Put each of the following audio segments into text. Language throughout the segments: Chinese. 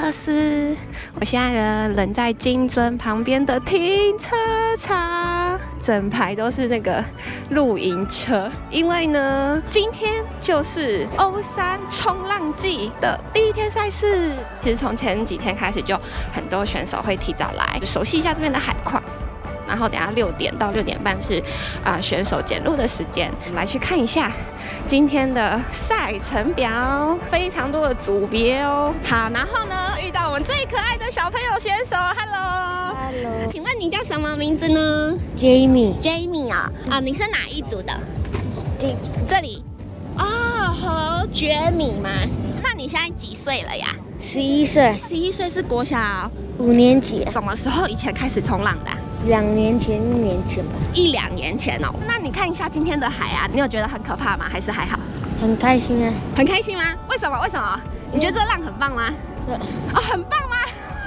我是，我现在呢人在金尊旁边的停车场，整排都是那个露营车，因为呢今天就是欧山冲浪季的第一天赛事。其实从前几天开始就很多选手会提早来熟悉一下这边的海况。然后等下六点到六点半是啊选手检录的时间，我们来去看一下今天的赛程表，非常多的组别哦。好，然后呢遇到我们最可爱的小朋友选手，Hello，Hello，请问你叫什么名字呢？Jamie，Jamie 啊，啊你是哪一组的？这这里哦，何觉米吗？那你现在几岁了呀？十一岁。十一岁是国小五年级。什么时候以前开始冲浪的？两年前、一年前吧，一两年前哦。那你看一下今天的海啊，你有觉得很可怕吗？还是还好？很开心啊，很开心吗？为什么？为什么？你觉得这浪很棒吗？对。哦，很棒吗？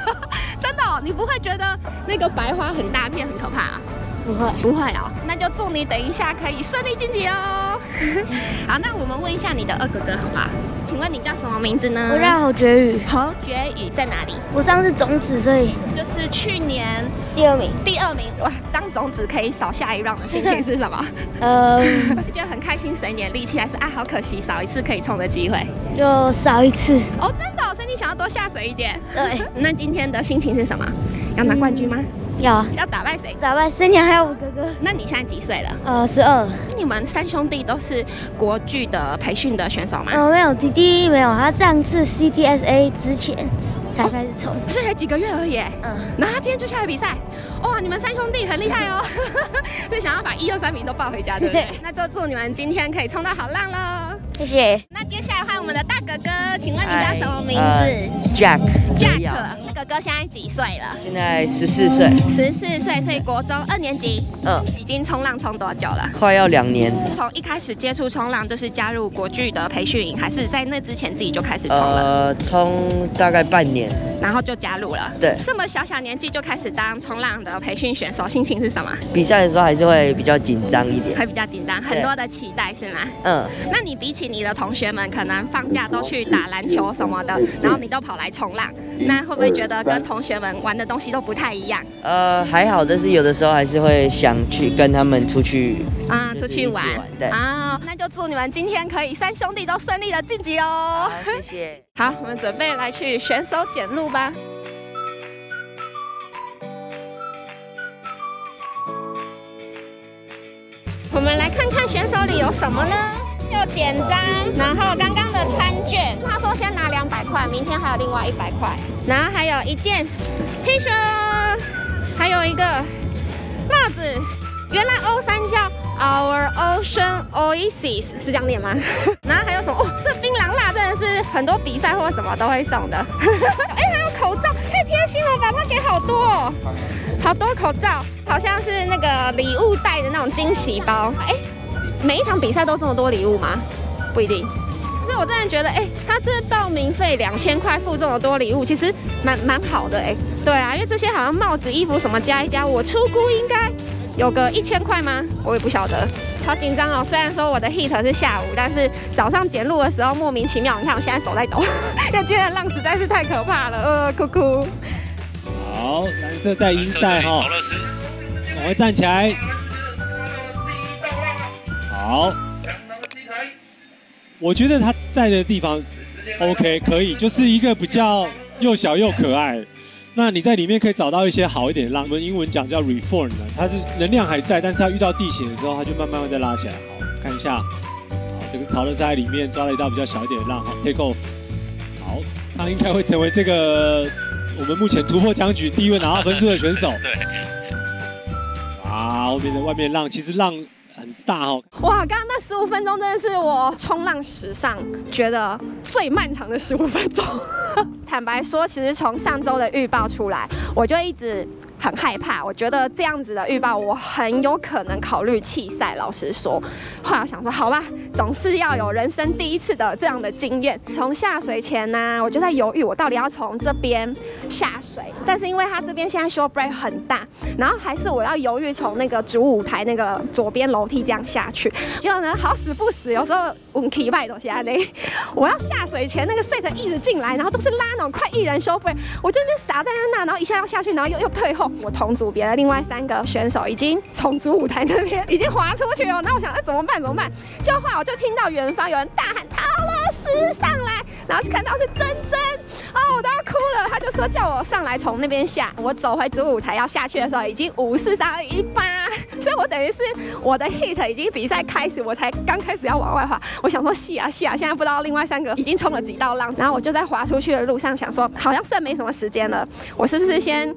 真的？你不会觉得那个白花很大片很可怕？不会，不会哦。那就祝你等一下可以顺利晋级哦。好，那我们问一下你的二哥哥好不好？请问你叫什么名字呢？我叫侯觉宇。侯觉宇在哪里？我上次种子，所以就是去年第二名。第二名哇！当种子可以扫下一 round 的心情是什么？呃，觉得很开心，省一点力气，还是啊，好可惜，少一次可以冲的机会，就少一次。哦，真的，所以你想要多下水一点。对。那今天的心情是什么？要拿冠军吗？要要打败谁？打败森娘还有我哥哥。那你现在几岁了？呃，十二。你们三兄弟都是国剧的培训的选手吗？呃，没有，弟弟没有，他上次 CTSA 之前才开始冲，这才几个月而已。嗯。那他今天就下来比赛。哇，你们三兄弟很厉害哦。对，想要把一二三名都抱回家，对不对？那就祝你们今天可以冲到好浪喽。谢谢。那接下来换我们的大哥哥，请问你叫什么名字？Jack。Jack。哥哥现在几岁了？现在十四岁。十四岁，所以国中二年级。嗯。已经冲浪冲多久了？快要两年。从一开始接触冲浪，就是加入国剧的培训营，还是在那之前自己就开始冲了？呃，冲大概半年，然后就加入了。对。这么小小年纪就开始当冲浪的培训选手，心情是什么？比赛的时候还是会比较紧张一点。会比较紧张，很多的期待是吗？嗯。那你比起你的同学们，可能放假都去打篮球什么的，然后你都跑来冲浪，那会不会觉得跟同学们？玩的东西都不太一样。呃，还好，但是有的时候还是会想去跟他们出去啊，出去玩。对啊，那就祝你们今天可以三兄弟都顺利的晋级哦。谢谢。好，我们准备来去选手检录吧。我们来看看选手里有什么呢？又简章，然后刚刚餐券。他说先拿两百块，明天还有另外一百块。然后还有一件 T 恤，还有一个帽子。原来欧三叫 Our Ocean Oasis，是这样念吗？然后还有什么？哦，这槟榔蜡真的是很多比赛或什么都会送的。哎，还有口罩，太贴心了吧？他给好多哦，好多口罩，好像是那个礼物袋的那种惊喜包。哎。每一场比赛都这么多礼物吗？不一定。我真的觉得，哎，他这报名费两千块付这么多礼物，其实蛮蛮好的，哎。对啊，因为这些好像帽子、衣服什么加一加，我出估应该有个一千块吗？我也不晓得。好紧张哦！虽然说我的 heat 是下午，但是早上捡路的时候莫名其妙，你看我现在手在抖，因为今天的浪实在是太可怕了，呃，哭哭。好，蓝色在赢赛哈，赶快站起来。好，我觉得他在的地方，OK，可以，就是一个比较又小又可爱。那你在里面可以找到一些好一点的浪，我们英文讲叫 reform 的，它是能量还在，但是它遇到地形的时候，它就慢慢会再拉起来。好，看一下，好，这个陶乐在里面抓了一道比较小一点的浪，好，take off。好，他应该会成为这个我们目前突破僵局第一位拿到分数的选手。对。哇，后面的外面浪，其实浪。很大哦！哇，刚刚那十五分钟真的是我冲浪史上觉得最漫长的十五分钟。坦白说，其实从上周的预报出来，我就一直很害怕。我觉得这样子的预报，我很有可能考虑弃赛。老实说，后来想说，好吧，总是要有人生第一次的这样的经验。从下水前呢，我就在犹豫，我到底要从这边下水，但是因为它这边现在 show break 很大，然后还是我要犹豫从那个主舞台那个左边楼梯这样下去。结果呢，好死不死，有时候运气败都下嘞。我要下水前，那个 set 一直进来，然后都是拉那种快一人 show break，我就那傻在那，然后一下要下去，然后又又退后。我同组别的另外三个选手已经从主舞台那边已经滑出去了，那我想，那怎么办？怎么办？就后来我就听到远方有人大喊陶乐斯上来，然后就看到是珍珍，啊，我都要哭了。他就说叫我上来从那边下。我走回主舞台要下去的时候，已经五四三二一八，所以我等于是我的 hit 已经比赛开始，我才刚开始要往外滑。我想说戏啊戏啊，现在不知道另外三个已经冲了几道浪，然后我就在滑出去的路上想说，好像剩没什么时间了，我是不是先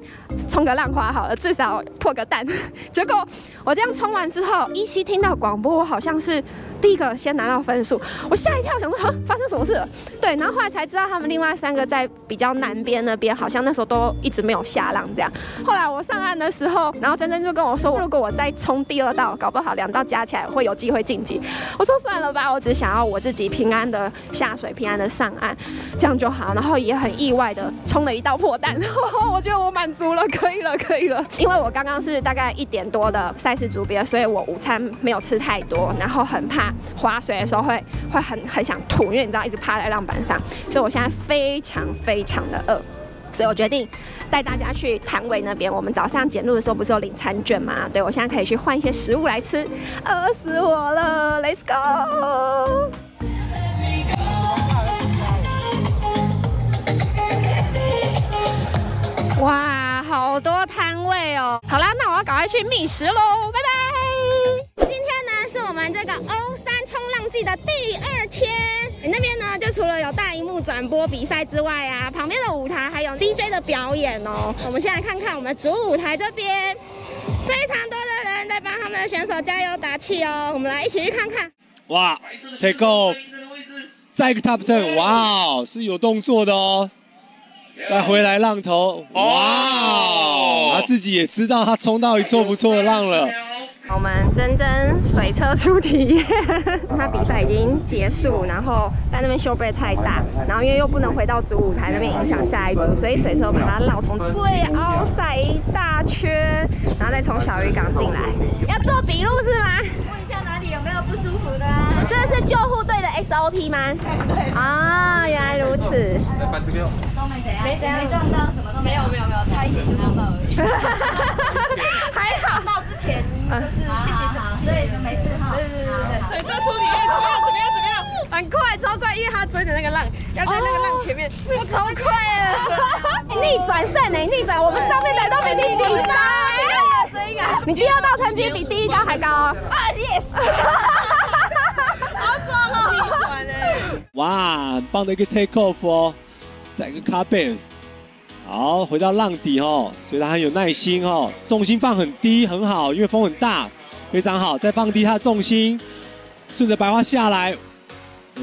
冲个浪花好了，至少破个蛋。结果我这样冲完之后，依稀听到广播，我好像是第一个先拿到分数，我吓一跳，想说哈发生什么事了？对，然后后来才知道他们另外三个在比较南边那边，好像那时候都一直没有下浪这样。后来我上岸的时候，然后珍珍就跟我说，如果我再冲第二道，搞不好两道加起来会有机会晋级。我说算了吧，我只想要我自己平安的下水，平安的上岸，这样就好。然后也很意外的冲了一道破蛋，我觉得我满足了，可以了，可以了。因为我刚刚是大概一点多的赛事组别，所以我午餐没有吃太多，然后很怕划水的时候会会很很想吐，因为你知道一直趴在浪板上，所以我现在非常非常的饿。所以我决定带大家去摊位那边。我们早上检录的时候不是有领餐券吗？对我现在可以去换一些食物来吃，饿死我了！Let's go！哇，好多摊位哦！好啦，那我要赶快去觅食喽，拜拜！今天呢是我们这个欧季的第二天。那边呢，就除了有大荧幕转播比赛之外啊，旁边的舞台还有 DJ 的表演哦。我们先来看看我们主舞台这边，非常多的人在帮他们的选手加油打气哦。我们来一起去看看。哇，take off，再一个 top ten，哇，是有动作的哦。再回来浪头，哇，他自己也知道他冲到一错不错的浪了。我们真真水车出体验，他比赛已经结束，然后在那边修背太大，然后因为又不能回到主舞台那边影响下一组，所以水车把它绕从最凹塞一大圈，然后再从小渔港进来。要做笔录是吗？问一下哪里有没有不舒服的啊？这是救护队的 SOP 吗？啊，原来如此。都没怎样，没怎样，没撞到什么都没有，没有没有，差一点就撞到而已。就是谢谢他，所以就没事哈。对对对对，水车出体验怎么样？怎么样？怎么样？很快，超快，因为他追着那个浪，要在那个浪前面，我超快了。逆转胜呢？逆转，我们上面来都比你紧张。声音啊！你第二道成绩比第一道还高啊！Yes！好爽哦！哇，很棒的一个 take off 哦，再一个 car bend，好，回到浪底哦，所以他很有耐心哦，重心放很低，很好，因为风很大，非常好，再放低他的重心，顺着白花下来，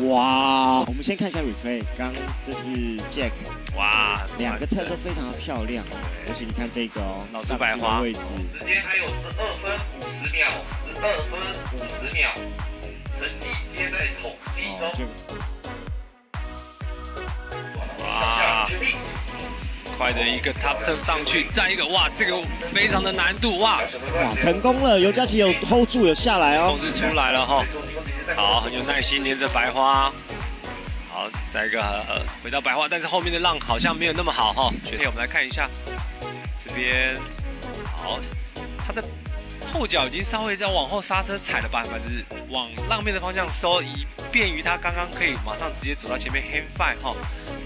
哇！我们先看一下 replay，刚这是 Jack，哇，两个侧都非常的漂亮，而且你看这个哦，老师白花位置，时间还有十二分五十秒，十二分五十秒，成绩现在统计哦，中。哇快的一个 top turn 上去，再一个哇，这个非常的难度哇，哇，成功了，尤佳琪有 hold 住，有下来哦。控，制出来了哈，好，很有耐心，连着白花，好，再一个呃回到白花，但是后面的浪好像没有那么好哈，学弟，我们来看一下这边，好，他的后脚已经稍微在往后刹车踩了吧，反正往浪面的方向收，以便于他刚刚可以马上直接走到前面 hand five 哈。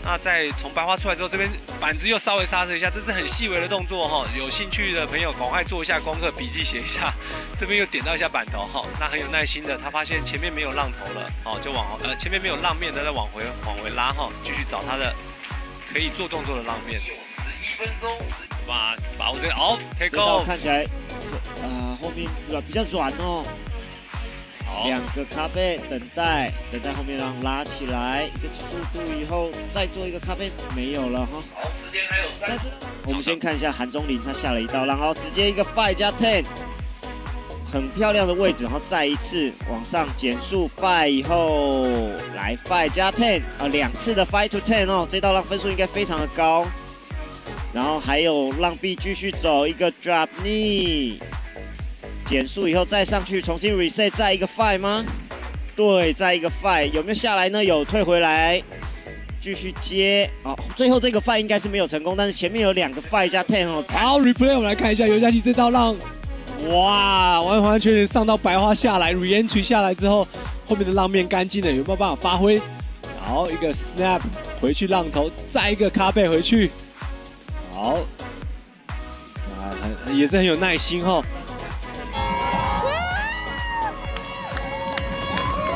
那再从白花出来之后，这边板子又稍微刹车一下，这是很细微的动作哈。有兴趣的朋友赶快做一下功课，笔记写一下。这边又点到一下板头哈，那很有耐心的，他发现前面没有浪头了，哦，就往后呃前面没有浪面的，再往回往回拉哈，继续找他的可以做动作的浪面。十一分钟，把把握这个哦，take 这道 off，看起来，呃，后面软比较软哦，两个咖啡等待，等待后面让拉起来，一个速度以后再做一个咖啡，没有了哈。好，时间还有三分。我们先看一下韩中林，他下了一道浪，然后直接一个 five 加 ten，很漂亮的位置，然后再一次往上减速 five 以后来 five 加 ten 啊，两次的 five to ten 哦，这道浪分数应该非常的高。然后还有浪壁继续走一个 drop knee，减速以后再上去重新 reset，再一个 five 吗？对，再一个 five 有没有下来呢？有退回来。继续接，好，最后这个 five 应该是没有成功，但是前面有两个 five 加 ten 哦。好，replay 我们来看一下尤佳琪这道浪，哇，完完全全上到白花下来，reentry 下来之后，后面的浪面干净了，有没有办法发挥？好，一个 snap 回去浪头，再一个咖贝回去，好，啊，很也是很有耐心哈。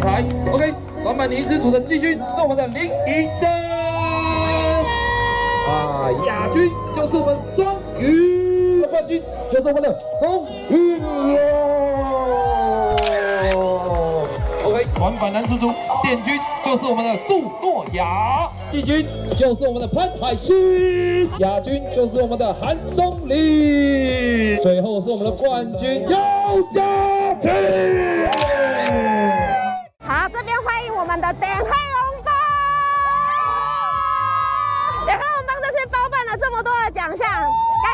台，OK。短板女子组的季军是我们的林怡珍，啊，亚军就是我们庄宇，冠军就是我们的钟宇哦。OK，短板男子组殿军就是我们的杜诺亚，季军就是我们的潘海鑫，亚军就是我们的韩中立，最后是我们的冠军姚佳琪。的点开红包。点开红包这次包办了这么多的奖项，该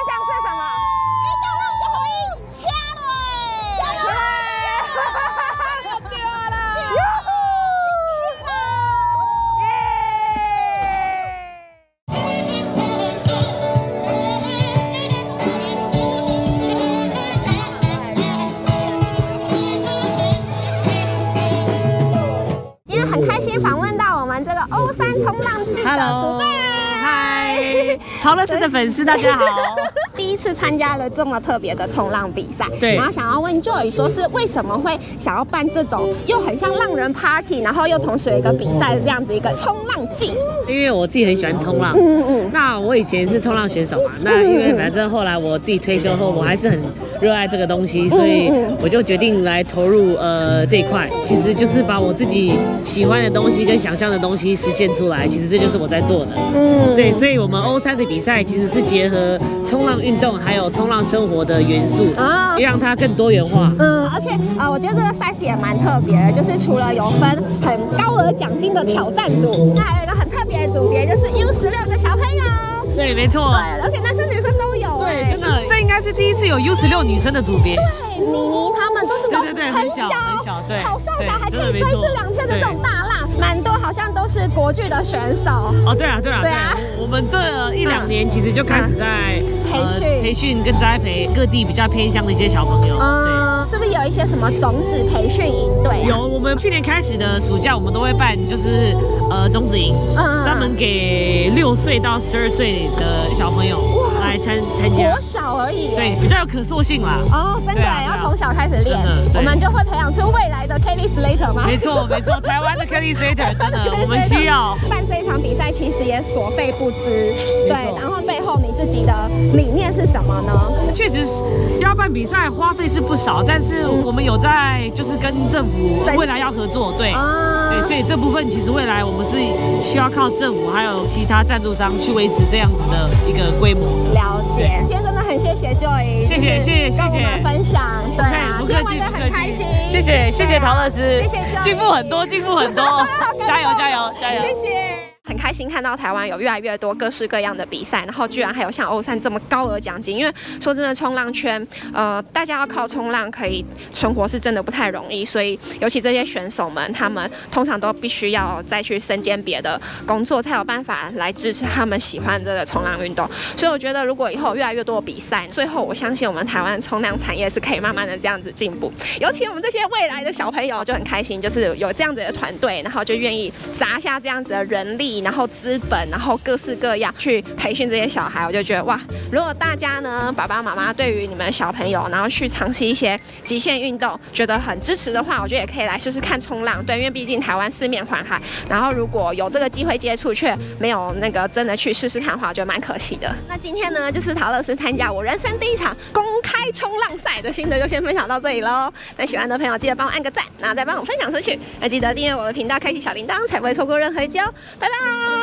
的粉丝大家好。第一次参加了这么特别的冲浪比赛，对然后想要问 Joy 说是为什么会想要办这种又很像浪人 party，然后又同时有一个比赛的这样子一个冲浪季？因为我自己很喜欢冲浪，嗯嗯，那我以前是冲浪选手嘛，那因为反正后来我自己退休后，我还是很热爱这个东西，所以我就决定来投入呃这一块，其实就是把我自己喜欢的东西跟想象的东西实现出来，其实这就是我在做的。嗯对，所以我们 O 三的比赛其实是结合冲浪运动还有冲浪生活的元素，啊让它更多元化。嗯，而且呃，我觉得这个赛事也蛮特别的，就是除了有分很高额奖金的挑战组，那还有一个很特别的组别，就是 U 十六的小朋友。对，没错。对，而且男生女生都有。对，哎真的，这应该是第一次有 U 十六女生的组别。对，妮妮他们都是都很很小很小对好少对小还可以追这两天的这种大浪，蛮多好像都是国剧的选手。哦，对啊，对啊，对啊我们这一两年其实就开始在培训呃培训跟栽培各地比较偏乡的一些小朋友。嗯，是不是有一些什么种子培训营对啊？有，我们去年开始的暑假，我们都会办，就是呃种子营，嗯专门给六岁到十二岁的小朋友来参参加国。小而已。对，比较有可塑性啦。哦，真的要从小开始练我们就会培养出未来的 Kelly Slater 吗？没错，没错，台湾的 Kelly Slater 真的，我们需要。办这一场比赛，其实也所费不赀。对，然后背后你自己的理念是什么呢？确实是要办比赛，花费是不少，但是我们有在就是跟政府未来要合作，对。啊对，所以这部分其实未来我们是需要靠政府还有其他赞助商去维持这样子的一个规模。了解，今天真的很谢谢 Joy，谢谢就是谢谢跟我谢谢。们分享，对今天玩的很开心，谢谢谢谢陶老师，谢谢 Joy，进步很多进步很多，加油加油加油！谢谢。很开心看到台湾有越来越多各式各样的比赛，然后居然还有像欧三这么高额奖金。因为说真的，冲浪圈，呃，大家要靠冲浪可以存活是真的不太容易，所以尤其这些选手们，他们通常都必须要再去身兼别的工作，才有办法来支持他们喜欢的冲浪运动。所以我觉得，如果以后越来越多的比赛，最后我相信我们台湾冲浪产业是可以慢慢的这样子进步。尤其我们这些未来的小朋友就很开心，就是有这样子的团队，然后就愿意砸下这样子的人力，然后资本，然后各式各样去培训这些小孩。我就觉得哇，如果大家呢，爸爸妈妈对于你们小朋友，然后去尝试一些极限运动，觉得很支持的话，我觉得也可以来试试看冲浪。对，因为毕竟台湾四面环海，然后如果有这个机会接触，却没有那个真的去试试看的话，我觉得蛮可惜的。那今天呢，就是陶乐斯参加我人生第一场公开冲浪赛的心得，就先分享到这里喽。那喜欢的朋友记得帮我按个赞，然后再帮我分享出去。那记得订阅我的频道，开启小铃铛，才不会错过任何一集哦。拜拜。Bye.